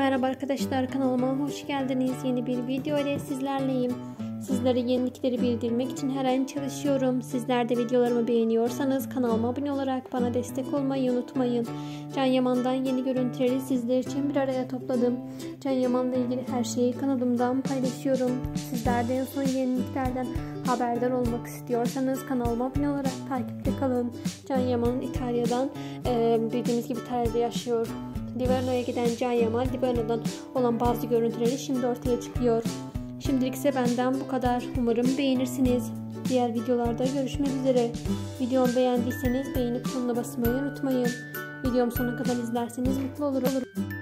Merhaba arkadaşlar kanalıma hoş geldiniz. Yeni bir video ile sizlerleyim. Sizlere yenilikleri bildirmek için her an çalışıyorum. Sizler de videolarımı beğeniyorsanız kanalıma abone olarak bana destek olmayı unutmayın. Can Yaman'dan yeni görüntüleri sizler için bir araya topladım. Can Yaman'la ilgili her şeyi kanalımdan paylaşıyorum. Sizler de en son yeniliklerden haberdar olmak istiyorsanız kanalıma abone olarak takipte kalın. Can Yaman İtalya'dan bildiğiniz gibi İtalya'da yaşıyor. Livorno'ya giden Can Yaman, Livorno'dan olan bazı görüntüleri şimdi ortaya çıkıyor. Şimdilik ise benden bu kadar. Umarım beğenirsiniz. Diğer videolarda görüşmek üzere. Videomu beğendiyseniz beğeni butonuna basmayı unutmayın. Videomu sonuna kadar izlerseniz mutlu olur olurum.